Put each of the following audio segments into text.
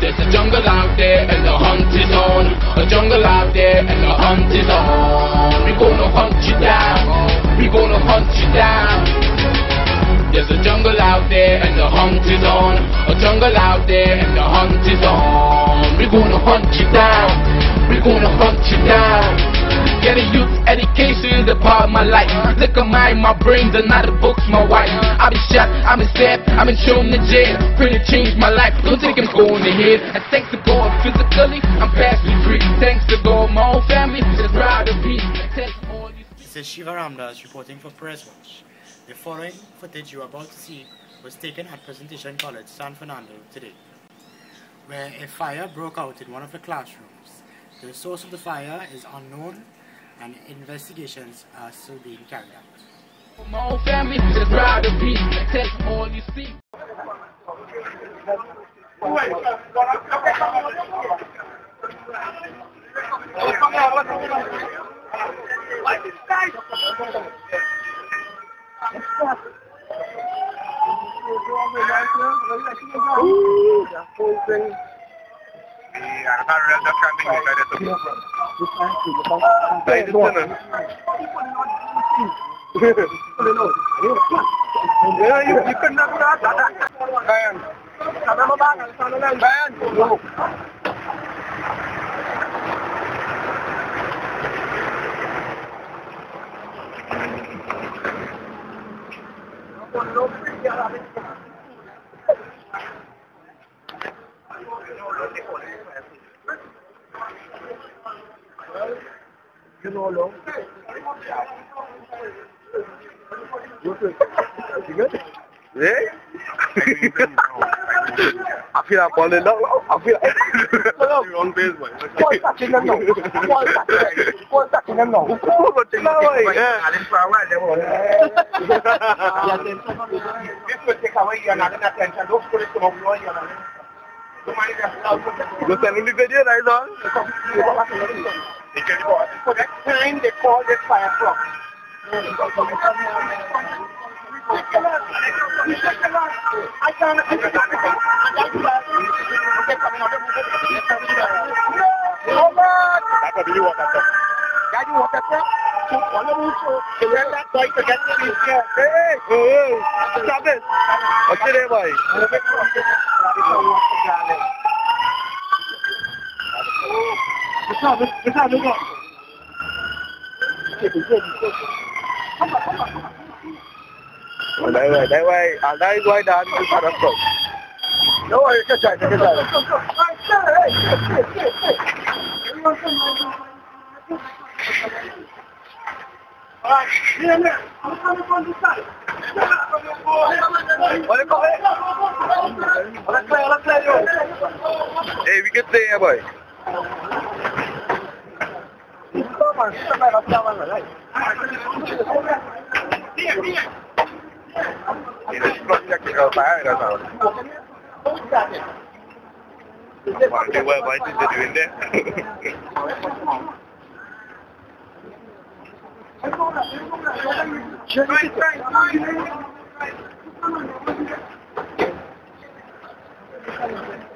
There's a jungle out there and the hunt is on. A jungle out there and the hunt is on. We gonna hunt you down. We gonna hunt you down. There's a jungle out there and the hunt is on. A jungle out there and the hunt is on. We gonna hunt you down. We gonna hunt you down. Part of my life. Look at mine, my brains are not the books, my wife. I've been shot, I've been stabbed, I've been shown to jail. Pretty changed my life. Don't think I'm going ahead. And thanks to God, physically, I'm past free. Thanks to God, my whole family is proud of me. This is Shiva Ramdas reporting for PRESWatch. The following footage you are about to see was taken at Presentation College, San Fernando today, where a fire broke out in one of the classrooms. The source of the fire is unknown and investigations are still being carried out. My whole family is proud of me. Take all you see. Y agarraron el dos caminos de Ahí está, ¿no? Bayan. Bayan. lọ. Eh? I feel like balling up. I feel like. You're on base, man. What's that in the no? What's that in the no? What's that in the no? Yeah. This will take away your attention. Don't put it to my floor, your You got a little video, right? chicken cross. For that time they call it fire truck. Stop it. What's your name, boy? 下边，不下那个，这不是你过去，他把他把他把。喂喂喂喂喂，啊来喂的，你看他手，等会儿再转，再转，再转，哎下来，对对对，不要这么。Hey, we get there, boy. 儿是卖到三万块钱。哎，别别！你这老人家给个白的了。Farklı bu yabancı dediğinde. Thank you.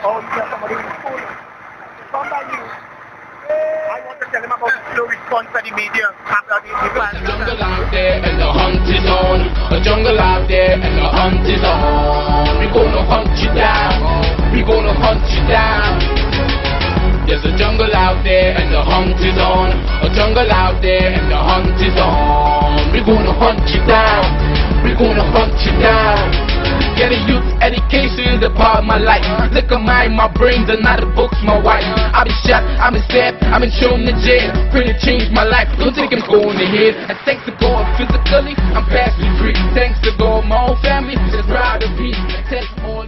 A jungle out there and the hunt is on. A jungle out there and the hunt is on. We gonna hunt you down. We gonna hunt you down. There's a jungle out there and the hunt is on. A jungle out there and the hunt is on. We're gonna hunt you down. We're gonna hunt you down. Getting youth education is a part of my life. Look at mine, my brains are not the books, my wife. I've been shot, I've been stabbed, I've been shown to jail. Pretty changed my life, don't think I'm going to ahead. And thanks to God, physically, I'm past the free. Thanks to God, my whole family is proud of me. Test all.